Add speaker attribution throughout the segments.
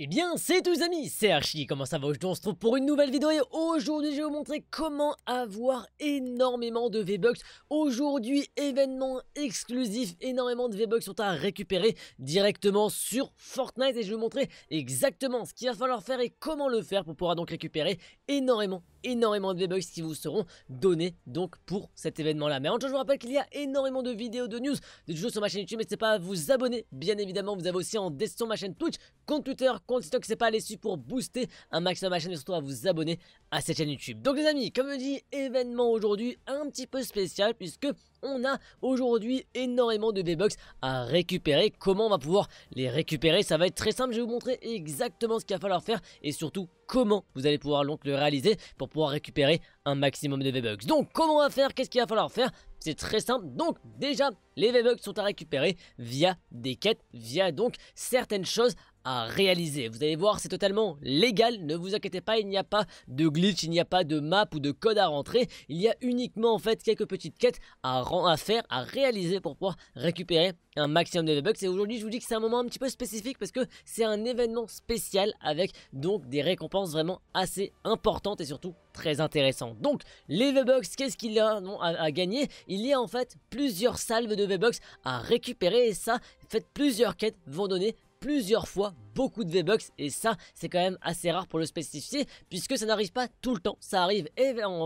Speaker 1: Eh bien, c'est tous amis, c'est Archie, comment ça va Aujourd'hui? On se trouve pour une nouvelle vidéo et aujourd'hui je vais vous montrer comment avoir énormément de V-Bucks. Aujourd'hui, événement exclusif, énormément de V-Bucks sont à récupérer directement sur Fortnite et je vais vous montrer exactement ce qu'il va falloir faire et comment le faire pour pouvoir donc récupérer énormément, énormément de V-Bucks qui vous seront donnés donc pour cet événement là. Mais en tout cas, je vous rappelle qu'il y a énormément de vidéos, de news, de jeux sur ma chaîne YouTube, n'hésitez pas à vous abonner, bien évidemment, vous avez aussi en description ma chaîne Twitch, compte Twitter, compte TikTok, c'est pas laisser pour booster un maximum ma chaîne et surtout à vous abonner à cette chaîne YouTube. Donc les amis, comme je dis, événement aujourd'hui un petit peu spécial puisque on a aujourd'hui énormément de V-Bucks à récupérer. Comment on va pouvoir les récupérer? Ça va être très simple, je vais vous montrer exactement ce qu'il va falloir faire et surtout comment vous allez pouvoir donc le réaliser pour pouvoir récupérer un maximum de V-Bucks. Donc comment on va faire? Qu'est-ce qu'il va falloir faire? C'est très simple, donc déjà les V-Bucks sont à récupérer via des quêtes, via donc certaines choses à réaliser. Vous allez voir, c'est totalement légal, ne vous inquiétez pas, il n'y a pas de glitch, il n'y a pas de map ou de code à rentrer, il y a uniquement en fait quelques petites quêtes à, faire, à réaliser pour pouvoir récupérer un maximum de V-Bucks. Et aujourd'hui, je vous dis que c'est un moment un petit peu spécifique parce que c'est un événement spécial avec donc des récompenses vraiment assez importantes et surtout très intéressantes. Donc, les V-Bucks, qu'est-ce qu'il y a à, à, gagner? Il y a en fait plusieurs salves de V-Bucks à récupérer et ça, faites plusieurs quêtes vont donner plusieurs fois beaucoup de V-Bucks et ça c'est quand même assez rare pour le spécifier puisque ça n'arrive pas tout le temps, ça arrive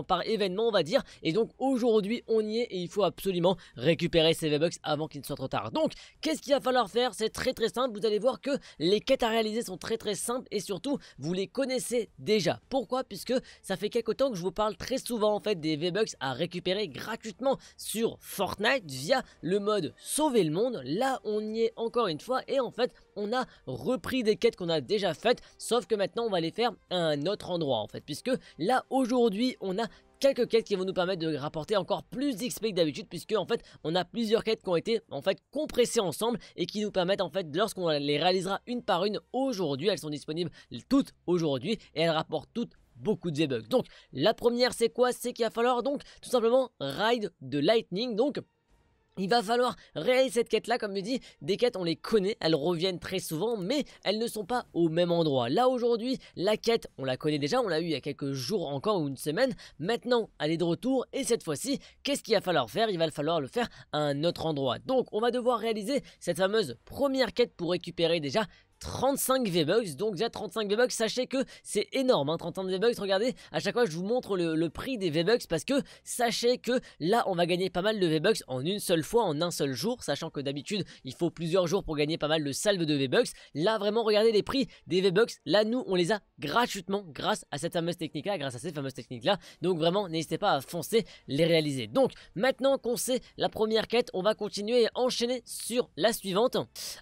Speaker 1: par événement on va dire et donc aujourd'hui on y est et il faut absolument récupérer ces V-Bucks avant qu'il ne soit trop tard. Donc qu'est-ce qu'il va falloir faire? C'est très très simple, vous allez voir que les quêtes à réaliser sont très très simples et surtout vous les connaissez déjà. Pourquoi? Puisque ça fait quelques temps que je vous parle très souvent en fait des V-Bucks à récupérer gratuitement sur Fortnite via le mode sauver le monde. Là on y est encore une fois et en fait on a repris des quêtes qu'on a déjà faites, sauf que maintenant on va les faire à un autre endroit en fait, puisque là aujourd'hui on a quelques quêtes qui vont nous permettre de rapporter encore plus d'XP que d'habitude puisque en fait on a plusieurs quêtes qui ont été en fait compressées ensemble et qui nous permettent en fait lorsqu'on les réalisera une par une aujourd'hui, elles sont disponibles toutes aujourd'hui et elles rapportent toutes beaucoup de V-Bucks. Donc la première c'est quoi? C'est qu'il va falloir donc tout simplement ride de lightning donc il va falloir réaliser cette quête là comme je dis des quêtes on les connaît elles reviennent très souvent mais elles ne sont pas au même endroit. Là aujourd'hui la quête on la connaît déjà on l'a eu il y a quelques jours encore ou une semaine. Maintenant elle est de retour et cette fois-ci qu'est-ce qu'il va falloir faire? Il va falloir le faire à un autre endroit. Donc on va devoir réaliser cette fameuse première quête pour récupérer déjà 35 V-Bucks, donc déjà 35 V-Bucks, sachez que c'est énorme, hein, 35 V-Bucks, regardez, à chaque fois je vous montre le, prix des V-Bucks parce que sachez que là on va gagner pas mal de V-Bucks en une seule fois, en un seul jour, sachant que d'habitude il faut plusieurs jours pour gagner pas mal de salves de V-Bucks, là vraiment regardez les prix des V-Bucks, là nous on les a gratuitement grâce à cette fameuse technique là, grâce à ces fameuses techniques là, donc vraiment n'hésitez pas à foncer les réaliser. Donc maintenant qu'on sait la première quête, on va continuer et enchaîner sur la suivante.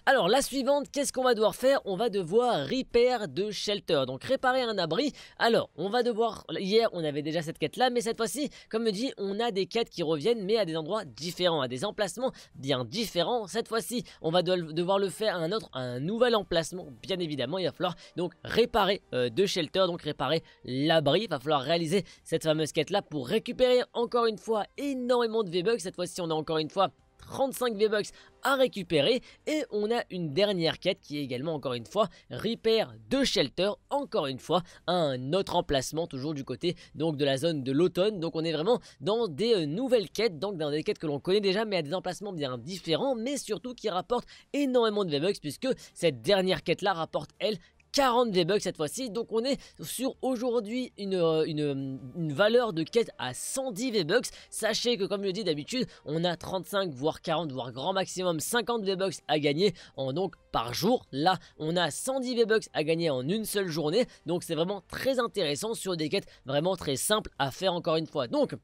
Speaker 1: Alors la suivante, qu'est-ce qu'on va devoir faire? On va devoir repair de shelter, donc réparer un abri. Alors, on va devoir, hier on avait déjà cette quête là, mais cette fois-ci, comme me dit, on a des quêtes qui reviennent, mais à des endroits différents, à des emplacements bien différents. Cette fois-ci, on va devoir le faire à un autre, un nouvel emplacement, bien évidemment, il va falloir donc réparer euh, de shelter, donc réparer l'abri, il va falloir réaliser cette fameuse quête là pour récupérer encore une fois énormément de V-Bucks, cette fois-ci on a encore une fois 35 V-Bucks à récupérer et on a une dernière quête qui est également encore une fois repair de shelter. Encore une fois un autre emplacement toujours du côté de la zone de l'automne. Donc on est vraiment dans des euh, nouvelles quêtes donc dans des quêtes que l'on connaît déjà mais à des emplacements bien différents mais surtout qui rapportent énormément de V-Bucks puisque cette dernière quête là rapporte elle 40 V-Bucks cette fois-ci. Donc on est sur aujourd'hui une, euh, une, valeur de quête à 110 V-Bucks. Sachez que comme je le dis d'habitude, on a 35 voire 40 voire grand maximum 50 V-Bucks à gagner en donc par jour. Là, on a 110 V-Bucks à gagner en une seule journée. Donc c'est vraiment très intéressant sur des quêtes vraiment très simples à faire encore une fois. Donc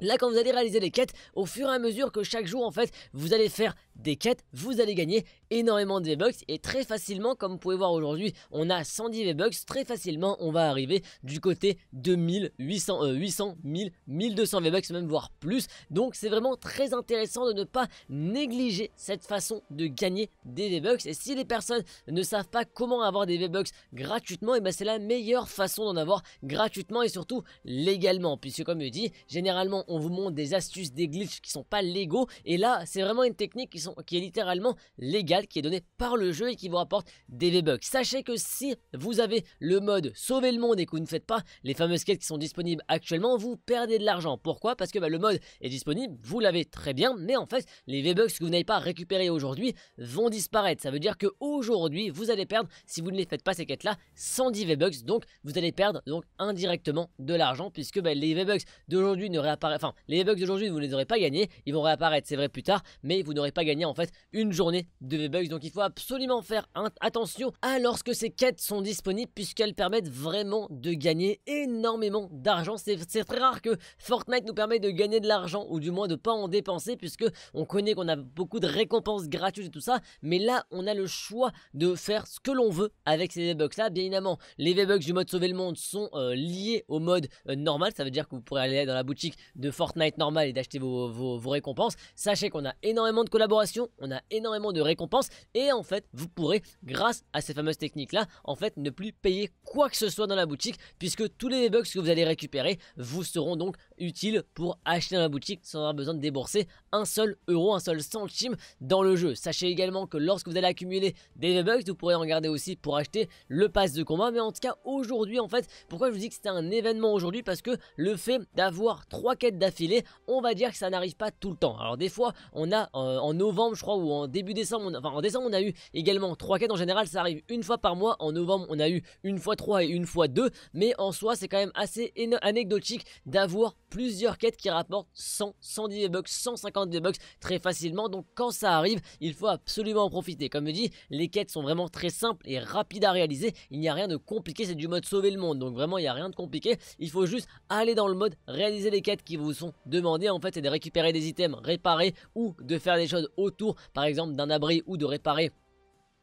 Speaker 1: Là, quand vous allez réaliser les quêtes, au fur et à mesure que chaque jour, en fait, vous allez faire des quêtes, vous allez gagner énormément de V-Bucks et très facilement, comme vous pouvez voir aujourd'hui, on a 110 V-Bucks, très facilement, on va arriver du côté de 1000, 800, 800, 1000, 1200 V-Bucks, même voire plus. Donc, c'est vraiment très intéressant de ne pas négliger cette façon de gagner des V-Bucks. Et si les personnes ne savent pas comment avoir des V-Bucks gratuitement, et eh ben c'est la meilleure façon d'en avoir gratuitement et surtout légalement. Puisque, comme je dis, généralement, on vous montre des astuces, des glitches qui sont pas légaux. Et là, c'est vraiment une technique qui sont qui est littéralement légale, qui est donnée par le jeu et qui vous rapporte des V-Bucks. Sachez que si vous avez le mode sauver le monde et que vous ne faites pas les fameuses quêtes qui sont disponibles actuellement, vous perdez de l'argent. Pourquoi? Parce que bah, le mode est disponible, vous l'avez très bien, mais en fait, les V-Bucks que vous n'avez pas récupérés aujourd'hui vont disparaître. Ça veut dire qu'aujourd'hui, vous allez perdre, si vous ne les faites pas ces quêtes-là, 110 V-Bucks. Donc, vous allez perdre donc indirectement de l'argent puisque bah, les V-Bucks d'aujourd'hui ne réapparaissent. Enfin, les V-Bucks d'aujourd'hui, vous ne les aurez pas gagnés. Ils vont réapparaître, c'est vrai, plus tard, mais vous n'aurez pas gagné en fait une journée de V-Bucks. Donc, il faut absolument faire attention à lorsque ces quêtes sont disponibles puisqu'elles permettent vraiment de gagner énormément d'argent. C'est très rare que Fortnite nous permet de gagner de l'argent ou du moins de pas en dépenser puisque on connaît qu'on a beaucoup de récompenses gratuites et tout ça. Mais là, on a le choix de faire ce que l'on veut avec ces V-Bucks là. Bien évidemment, les V-Bucks du mode sauver le monde sont euh, liés au mode euh, normal. Ça veut dire que vous pourrez aller dans la boutique de Fortnite normal et d'acheter vos, vos récompenses. Sachez qu'on a énormément de collaborations, on a énormément de récompenses et en fait, vous pourrez, grâce à ces fameuses techniques là, en fait, ne plus payer quoi que ce soit dans la boutique puisque tous les V-Bucks que vous allez récupérer vous seront donc utiles pour acheter dans la boutique sans avoir besoin de débourser un seul euro, un seul centime dans le jeu. Sachez également que lorsque vous allez accumuler des V-Bucks, vous pourrez en garder aussi pour acheter le pass de combat. Mais en tout cas, aujourd'hui, en fait, pourquoi je vous dis que c'était un événement aujourd'hui? Parce que le fait d'avoir trois quêtes d'affilée, on va dire que ça n'arrive pas tout le temps. Alors des fois, on a euh, en novembre, je crois, ou en début décembre, enfin en décembre, on a eu également trois quêtes. En général, ça arrive une fois par mois. En novembre, on a eu une fois trois et une fois deux. Mais en soi, c'est quand même assez anecdotique d'avoir plusieurs quêtes qui rapportent 100, 110 V-Bucks, 150 V-Bucks très facilement. Donc quand ça arrive, il faut absolument en profiter. Comme je dis, les quêtes sont vraiment très simples et rapides à réaliser. Il n'y a rien de compliqué, c'est du mode sauver le monde. Donc vraiment, il n'y a rien de compliqué. Il faut juste aller dans le mode, réaliser les quêtes qui vous sont demandées. En fait, c'est de récupérer des items réparés ou de faire des choses autour, par exemple d'un abri ou de réparer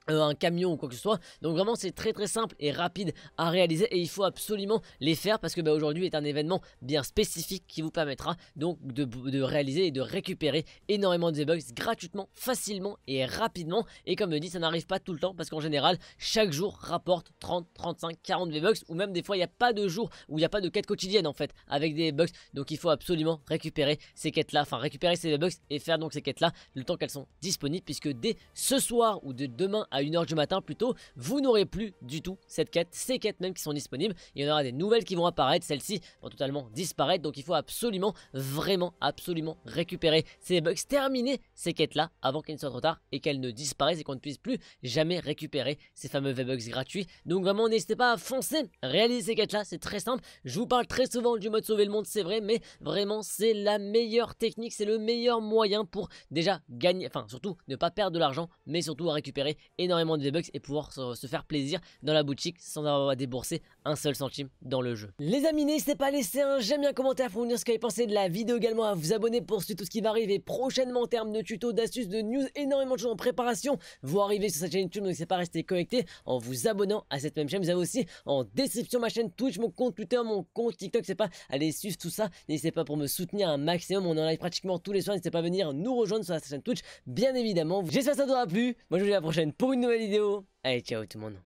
Speaker 1: euh, un camion ou quoi que ce soit. Donc vraiment c'est très très simple et rapide à réaliser et il faut absolument les faire parce que bah, aujourd'hui est un événement bien spécifique qui vous permettra donc de, réaliser et de récupérer énormément de V-Bucks gratuitement, facilement et rapidement. Et comme je dis ça n'arrive pas tout le temps parce qu'en général chaque jour rapporte 30, 35, 40 V-Bucks ou même des fois il n'y a pas de jour où il n'y a pas de quête quotidienne en fait avec des V-Bucks. Donc il faut absolument récupérer ces quêtes là, enfin récupérer ces V-Bucks et faire donc ces quêtes là le temps qu'elles sont disponibles puisque dès ce soir ou de demain à 1h du matin plutôt, vous n'aurez plus du tout cette quête, ces quêtes même qui sont disponibles. Il y en aura des nouvelles qui vont apparaître, celles-ci vont totalement disparaître. Donc il faut absolument, vraiment, absolument récupérer ces bugs, terminer ces quêtes-là avant qu'elles ne soient trop tard et qu'elles ne disparaissent et qu'on ne puisse plus jamais récupérer ces fameux V-Bucks gratuits. Donc vraiment, n'hésitez pas à foncer, réaliser ces quêtes-là, c'est très simple. Je vous parle très souvent du mode sauver le monde, c'est vrai, mais vraiment, c'est la meilleure technique, c'est le meilleur moyen pour déjà gagner, enfin surtout ne pas perdre de l'argent, mais surtout à récupérer énormément de V-Bucks et pouvoir se, faire plaisir dans la boutique sans avoir à débourser un seul centime dans le jeu. Les amis, n'hésitez pas à laisser un j'aime bien commentaire pour vous dire ce que vous avez pensé de la vidéo également, à vous abonner pour suivre tout ce qui va arriver prochainement en termes de tutos, d'astuces, de news, énormément de choses en préparation vont arriver sur cette chaîne YouTube, donc n'hésitez pas à rester connecté en vous abonnant à cette même chaîne. Vous avez aussi en description ma chaîne Twitch, mon compte Twitter, mon compte TikTok, c'est pas allez suivre tout ça. N'hésitez pas pour me soutenir un maximum, on en live pratiquement tous les soirs, n'hésitez pas à venir nous rejoindre sur la chaîne Twitch, bien évidemment. J'espère que ça vous aura plu. Moi je vous dis à la prochaine pour une nouvelle vidéo. Allez, ciao tout le monde.